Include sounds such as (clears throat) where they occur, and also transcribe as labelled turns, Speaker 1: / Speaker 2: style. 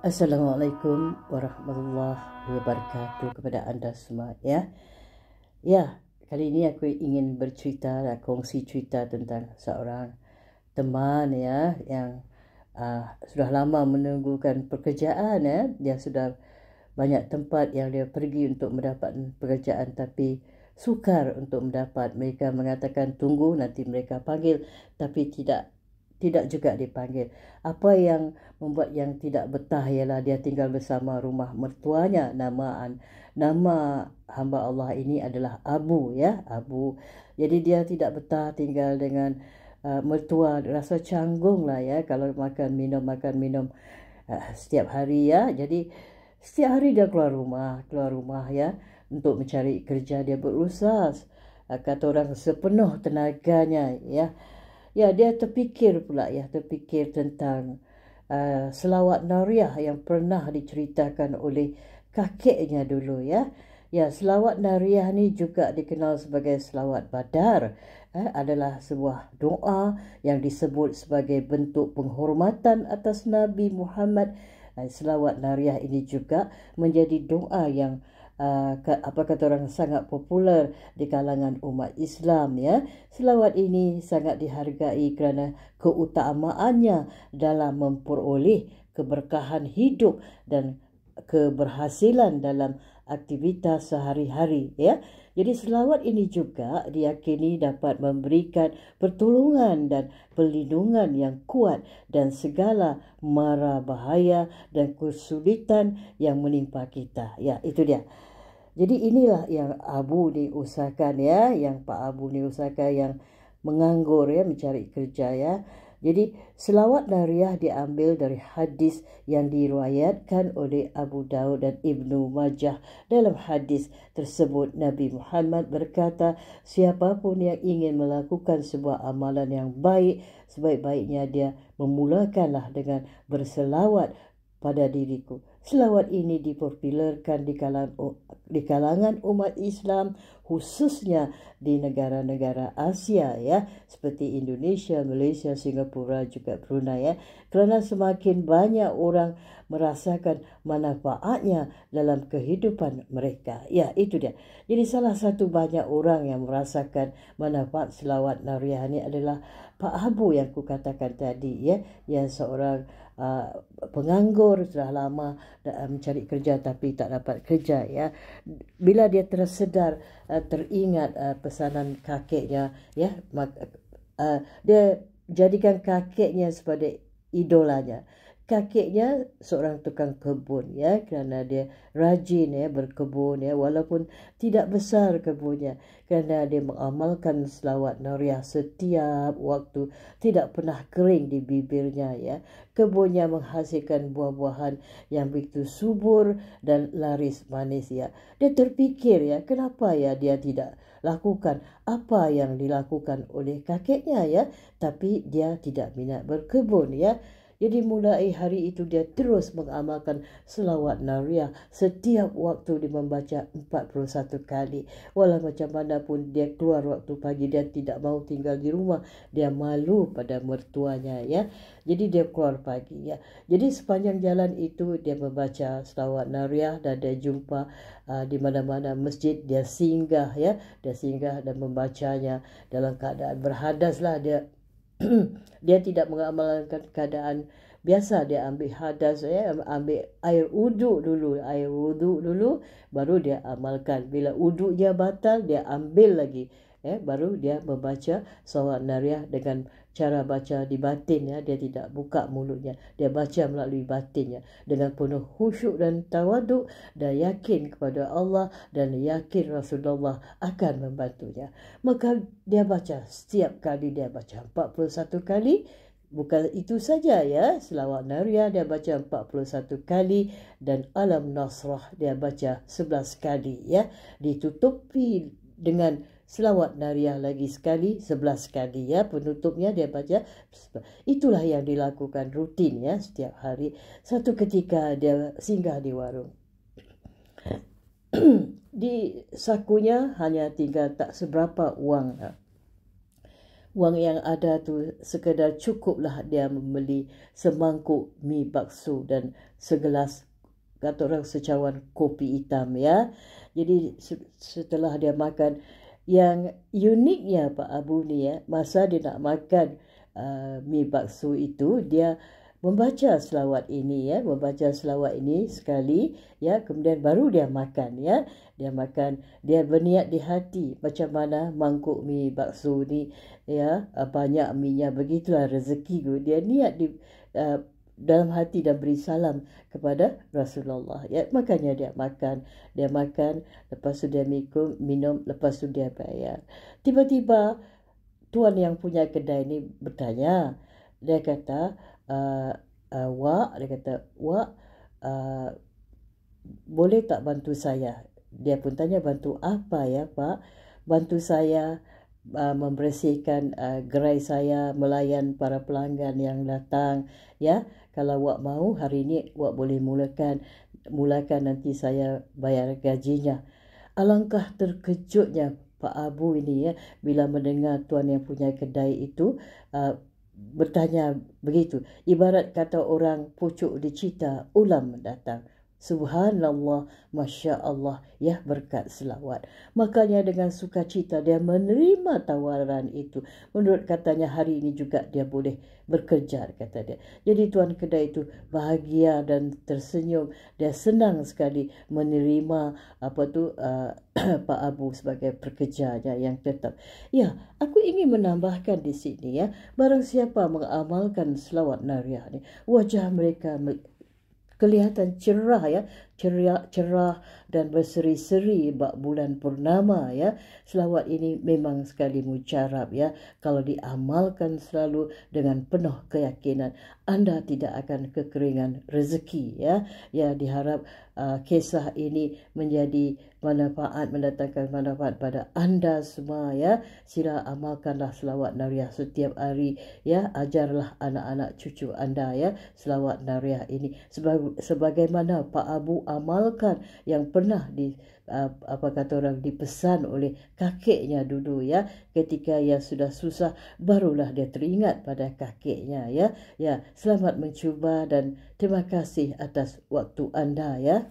Speaker 1: Assalamualaikum warahmatullahi wabarakatuh kepada anda semua ya. Ya, kali ini aku ingin bercerita dan kongsi cerita tentang seorang teman ya yang uh, sudah lama menunggukan pekerjaan ya. Dia sudah banyak tempat yang dia pergi untuk mendapat pekerjaan tapi sukar untuk mendapat. Mereka mengatakan tunggu nanti mereka panggil tapi tidak tidak juga dipanggil. Apa yang membuat yang tidak betah ialah dia tinggal bersama rumah mertuanya. Nama nama hamba Allah ini adalah Abu ya, Abu. Jadi dia tidak betah tinggal dengan uh, mertua. Rasa canggung lah ya kalau makan minum makan minum uh, setiap hari ya. Jadi setiap hari dia keluar rumah, keluar rumah ya untuk mencari kerja dia berusaha uh, kata orang sepenuh tenaganya ya Ya, dia terfikir pula ya, terfikir tentang uh, selawat Nariah yang pernah diceritakan oleh kakeknya dulu ya. Ya, selawat Nariah ni juga dikenal sebagai selawat Badar. Eh, adalah sebuah doa yang disebut sebagai bentuk penghormatan atas Nabi Muhammad. Eh, selawat Nariah ini juga menjadi doa yang uh, apa kata orang sangat popular di kalangan umat Islam ya. Selawat ini sangat dihargai kerana keutamaannya dalam memperoleh keberkahan hidup dan keberhasilan dalam aktivitas sehari-hari ya. Jadi selawat ini juga diyakini dapat memberikan pertolongan dan perlindungan yang kuat dan segala mara bahaya dan kesulitan yang menimpa kita. Ya, itu dia. Jadi inilah yang Abu ni usahakan ya, yang Pak Abu ni usahakan yang menganggur ya, mencari kerja ya. Jadi selawat nariah diambil dari hadis yang diriwayatkan oleh Abu Daud dan Ibnu Majah. Dalam hadis tersebut Nabi Muhammad berkata, siapapun yang ingin melakukan sebuah amalan yang baik, sebaik-baiknya dia memulakanlah dengan berselawat pada diriku. Selawat ini dipopularkan di kalangan, di kalangan umat Islam khususnya di negara-negara Asia ya seperti Indonesia, Malaysia, Singapura juga Brunei ya. Kerana semakin banyak orang merasakan manfaatnya dalam kehidupan mereka. Ya, itu dia. Jadi salah satu banyak orang yang merasakan manfaat selawat nariah ini adalah Pak Abu yang ku katakan tadi ya, yang seorang uh, penganggur sudah lama uh, mencari kerja tapi tak dapat kerja ya. Bila dia tersedar uh, teringat uh, pesanan kakeknya ya, uh, dia jadikan kakeknya sebagai idolanya kakeknya seorang tukang kebun ya. Kerana dia rajin ya berkebun ya. Walaupun tidak besar kebunnya. Kerana dia mengamalkan selawat nariah setiap waktu. Tidak pernah kering di bibirnya ya. Kebunnya menghasilkan buah-buahan yang begitu subur dan laris manis ya. Dia terfikir ya kenapa ya dia tidak lakukan apa yang dilakukan oleh kakeknya ya. Tapi dia tidak minat berkebun ya jadi mulai hari itu dia terus mengamalkan selawat nariah setiap waktu dia membaca 41 kali. Walau macam mana pun dia keluar waktu pagi dia tidak mau tinggal di rumah. Dia malu pada mertuanya ya. Jadi dia keluar pagi ya. Jadi sepanjang jalan itu dia membaca selawat nariah dan dia jumpa uh, di mana-mana masjid dia singgah ya. Dia singgah dan membacanya dalam keadaan berhadaslah dia (clears throat) dia tidak mengamalkan keadaan biasa. Dia ambil hadas ya ambil air wuduk dulu. Air wuduk dulu baru dia amalkan. Bila wuduknya batal dia ambil lagi ya baru dia membaca salawat nariah dengan cara baca di batin ya. Dia tidak buka mulutnya. Dia baca melalui batinnya dengan penuh khusyuk dan tawaduk dan yakin kepada Allah dan yakin Rasulullah akan membantunya. Maka dia baca. Setiap kali dia baca 41 kali Bukan itu saja ya, selawat Nariah dia baca 41 kali dan Alam Nasrah dia baca 11 kali ya. Ditutupi dengan selawat Nariah lagi sekali 11 kali ya. Penutupnya dia baca itulah yang dilakukan rutin ya setiap hari. Satu ketika dia singgah di warung. (clears throat) di sakunya hanya tinggal tak seberapa uang. wang yang ada tu sekadar cukuplah dia membeli semangkuk mi bakso dan segelas kata orang secawan kopi hitam ya. Jadi setelah dia makan yang uniknya Pak Abu ni ya, masa dia nak makan uh, mi bakso itu dia membaca selawat ini ya membaca selawat ini sekali ya kemudian baru dia makan ya. Dia makan dia berniat di hati macam mana mangkuk mi bakso ni ya banyak minyak begitulah rezeki dia niat di uh, dalam hati dan beri salam kepada Rasulullah. Ya makanya dia makan dia makan lepas tu dia minum minum lepas tu dia bayar. Tiba-tiba tuan yang punya kedai ni bertanya dia kata uh, uh, wak dia kata wak uh, boleh tak bantu saya? Dia pun tanya bantu apa ya pak? Bantu saya uh, membersihkan uh, gerai saya melayan para pelanggan yang datang ya kalau wak mau hari ini wak boleh mulakan mulakan nanti saya bayar gajinya alangkah terkejutnya Pak Abu ini ya bila mendengar tuan yang punya kedai itu uh, bertanya begitu. Ibarat kata orang pucuk dicita, ulam datang. Subhanallah, Masya Allah, ya berkat selawat. Makanya dengan sukacita dia menerima tawaran itu. Menurut katanya hari ini juga dia boleh bekerja, kata dia. Jadi tuan kedai itu bahagia dan tersenyum. Dia senang sekali menerima apa tu uh, (coughs) Pak Abu sebagai pekerjanya yang tetap. Ya, aku ingin menambahkan di sini ya, barang siapa mengamalkan selawat nariah ni, wajah mereka kelihatan cerah ya. Cerah cerah dan berseri-seri bak bulan purnama ya. Selawat ini memang sekali mujarab ya. Kalau diamalkan selalu dengan penuh keyakinan anda tidak akan kekeringan rezeki ya. Ya diharap uh, kisah ini menjadi manfaat mendatangkan manfaat pada anda semua ya. Sila amalkanlah selawat nariah setiap hari ya. Ajarlah anak-anak cucu anda ya. Selawat nariah ini sebagaimana Pak Abu amalkan yang pernah di apa kata orang dipesan oleh kakeknya dulu ya. Ketika ia sudah susah barulah dia teringat pada kakeknya ya. Ya selamat mencuba dan terima kasih atas waktu anda ya